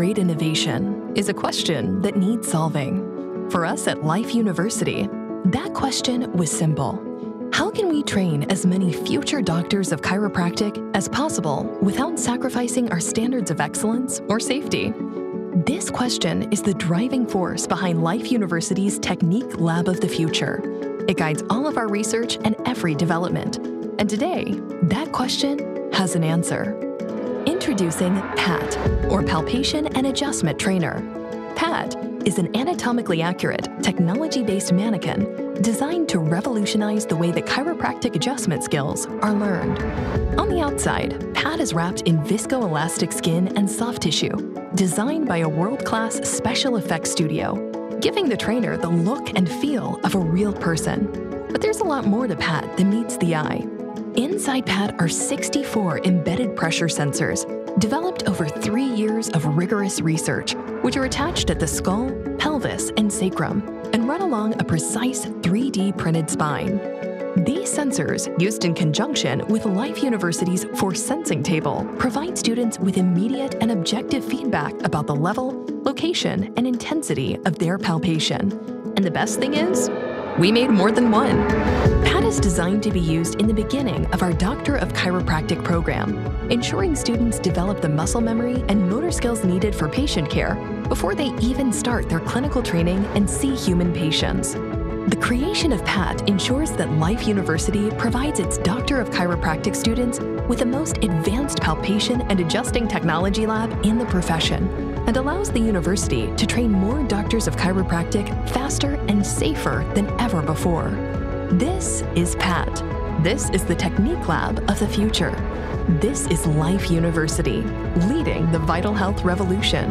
great innovation is a question that needs solving. For us at Life University, that question was simple. How can we train as many future doctors of chiropractic as possible without sacrificing our standards of excellence or safety? This question is the driving force behind Life University's Technique Lab of the Future. It guides all of our research and every development. And today, that question has an answer. Introducing PAT, or Palpation and Adjustment Trainer. PAT is an anatomically accurate, technology based mannequin designed to revolutionize the way that chiropractic adjustment skills are learned. On the outside, PAT is wrapped in viscoelastic skin and soft tissue, designed by a world class special effects studio, giving the trainer the look and feel of a real person. But there's a lot more to PAT than meets the eye. Inside PAT are 64 embedded pressure sensors developed over three years of rigorous research, which are attached at the skull, pelvis, and sacrum, and run along a precise 3D printed spine. These sensors, used in conjunction with Life University's Force Sensing Table, provide students with immediate and objective feedback about the level, location, and intensity of their palpation. And the best thing is, we made more than one. Is designed to be used in the beginning of our Doctor of Chiropractic program, ensuring students develop the muscle memory and motor skills needed for patient care before they even start their clinical training and see human patients. The creation of PAT ensures that Life University provides its Doctor of Chiropractic students with the most advanced palpation and adjusting technology lab in the profession and allows the university to train more doctors of chiropractic faster and safer than ever before. This is PAT. This is the Technique Lab of the future. This is Life University, leading the vital health revolution.